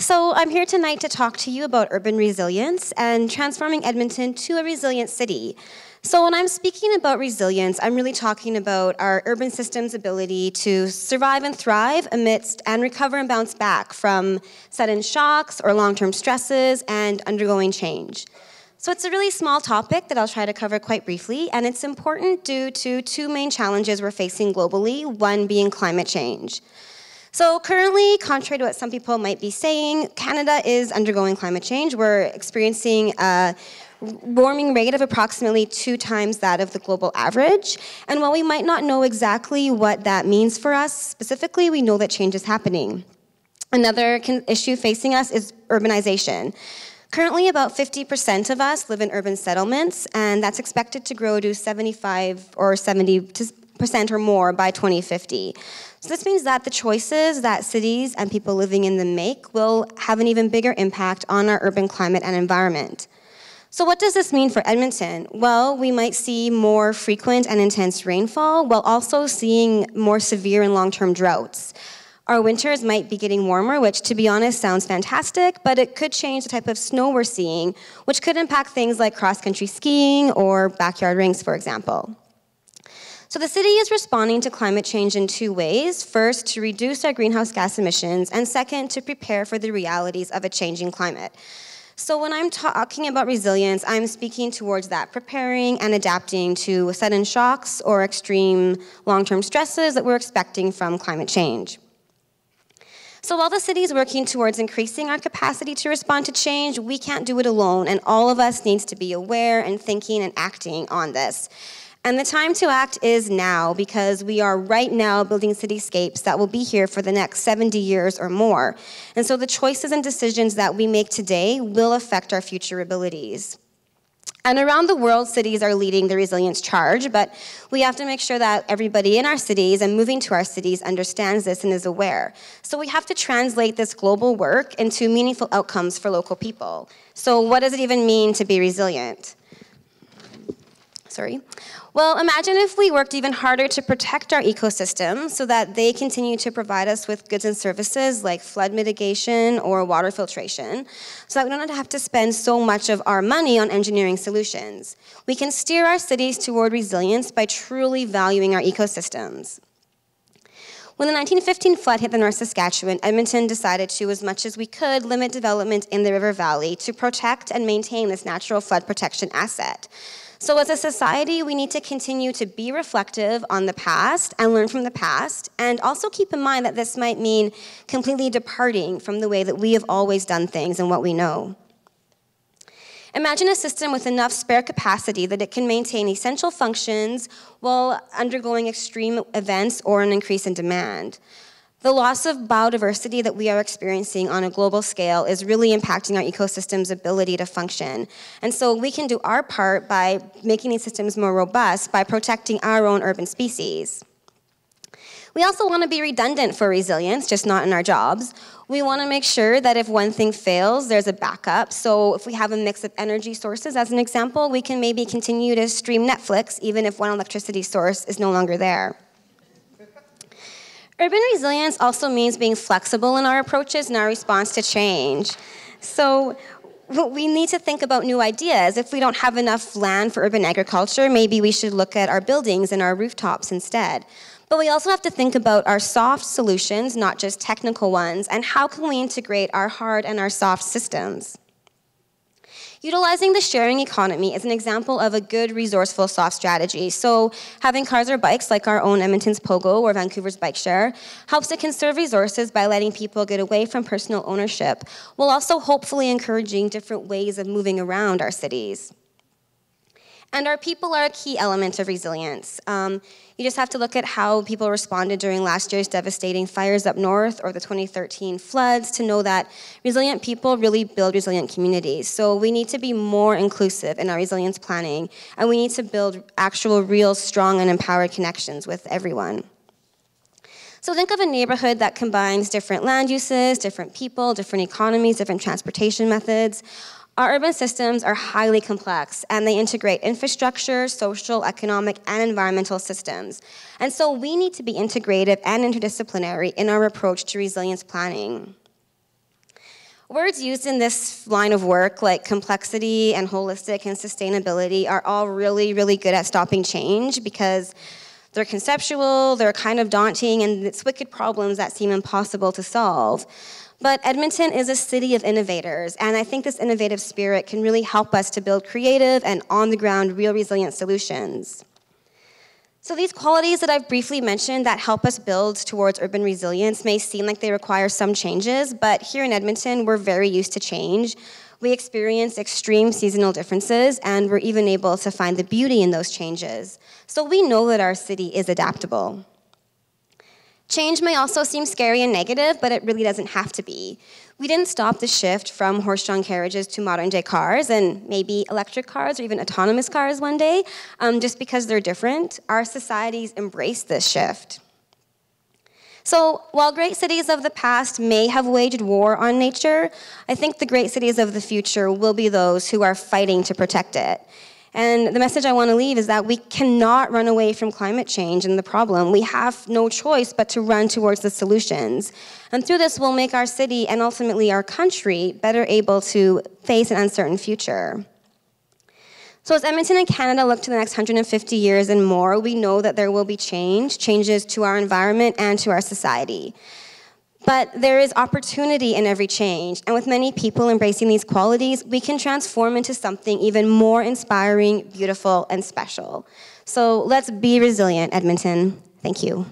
So, I'm here tonight to talk to you about urban resilience and transforming Edmonton to a resilient city. So, when I'm speaking about resilience, I'm really talking about our urban system's ability to survive and thrive amidst and recover and bounce back from sudden shocks or long term stresses and undergoing change. So, it's a really small topic that I'll try to cover quite briefly, and it's important due to two main challenges we're facing globally one being climate change. So, currently, contrary to what some people might be saying, Canada is undergoing climate change. We're experiencing a warming rate of approximately two times that of the global average. And while we might not know exactly what that means for us specifically, we know that change is happening. Another issue facing us is urbanization. Currently, about 50% of us live in urban settlements, and that's expected to grow to 75 or 70% or more by 2050. So this means that the choices that cities and people living in them make will have an even bigger impact on our urban climate and environment. So what does this mean for Edmonton? Well, we might see more frequent and intense rainfall while also seeing more severe and long-term droughts. Our winters might be getting warmer, which to be honest sounds fantastic, but it could change the type of snow we're seeing, which could impact things like cross-country skiing or backyard rinks, for example. So the city is responding to climate change in two ways. First, to reduce our greenhouse gas emissions, and second, to prepare for the realities of a changing climate. So when I'm talking about resilience, I'm speaking towards that, preparing and adapting to sudden shocks or extreme long-term stresses that we're expecting from climate change. So while the city is working towards increasing our capacity to respond to change, we can't do it alone, and all of us needs to be aware and thinking and acting on this. And the time to act is now because we are right now building cityscapes that will be here for the next 70 years or more. And so the choices and decisions that we make today will affect our future abilities. And around the world, cities are leading the resilience charge, but we have to make sure that everybody in our cities and moving to our cities understands this and is aware. So we have to translate this global work into meaningful outcomes for local people. So, what does it even mean to be resilient? Sorry. Well, imagine if we worked even harder to protect our ecosystem so that they continue to provide us with goods and services like flood mitigation or water filtration, so that we don't have to spend so much of our money on engineering solutions. We can steer our cities toward resilience by truly valuing our ecosystems. When the 1915 flood hit the North Saskatchewan, Edmonton decided to, as much as we could, limit development in the river valley to protect and maintain this natural flood protection asset. So, as a society, we need to continue to be reflective on the past and learn from the past, and also keep in mind that this might mean completely departing from the way that we have always done things and what we know. Imagine a system with enough spare capacity that it can maintain essential functions while undergoing extreme events or an increase in demand. The loss of biodiversity that we are experiencing on a global scale is really impacting our ecosystem's ability to function. And so we can do our part by making these systems more robust by protecting our own urban species. We also want to be redundant for resilience, just not in our jobs. We want to make sure that if one thing fails, there's a backup. So if we have a mix of energy sources, as an example, we can maybe continue to stream Netflix even if one electricity source is no longer there. Urban resilience also means being flexible in our approaches and our response to change. So we need to think about new ideas. If we don't have enough land for urban agriculture, maybe we should look at our buildings and our rooftops instead. But we also have to think about our soft solutions, not just technical ones, and how can we integrate our hard and our soft systems. Utilizing the sharing economy is an example of a good resourceful soft strategy. So having cars or bikes like our own Edmonton's Pogo or Vancouver's Bike Share helps to conserve resources by letting people get away from personal ownership, while also hopefully encouraging different ways of moving around our cities. And our people are a key element of resilience. Um, you just have to look at how people responded during last year's devastating fires up north or the 2013 floods to know that resilient people really build resilient communities. So we need to be more inclusive in our resilience planning, and we need to build actual, real, strong, and empowered connections with everyone. So think of a neighborhood that combines different land uses, different people, different economies, different transportation methods Our urban systems are highly complex and they integrate infrastructure, social, economic, and environmental systems. And so we need to be integrative and interdisciplinary in our approach to resilience planning. Words used in this line of work, like complexity and holistic and sustainability, are all really, really good at stopping change because they're conceptual, they're kind of daunting, and it's wicked problems that seem impossible to solve. But Edmonton is a city of innovators, and I think this innovative spirit can really help us to build creative and on the ground, real resilient solutions. So, these qualities that I've briefly mentioned that help us build towards urban resilience may seem like they require some changes, but here in Edmonton, we're very used to change. We experience extreme seasonal differences, and we're even able to find the beauty in those changes. So, we know that our city is adaptable. Change may also seem scary and negative, but it really doesn't have to be. We didn't stop the shift from horse drawn carriages to modern day cars and maybe electric cars or even autonomous cars one day um, just because they're different. Our societies embrace this shift. So, while great cities of the past may have waged war on nature, I think the great cities of the future will be those who are fighting to protect it. And the message I want to leave is that we cannot run away from climate change and the problem. We have no choice but to run towards the solutions. And through this, we'll make our city and ultimately our country better able to face an uncertain future. So, as Edmonton and Canada look to the next 150 years and more, we know that there will be change, changes to our environment and to our society. But there is opportunity in every change, and with many people embracing these qualities, we can transform into something even more inspiring, beautiful, and special. So let's be resilient, Edmonton. Thank you.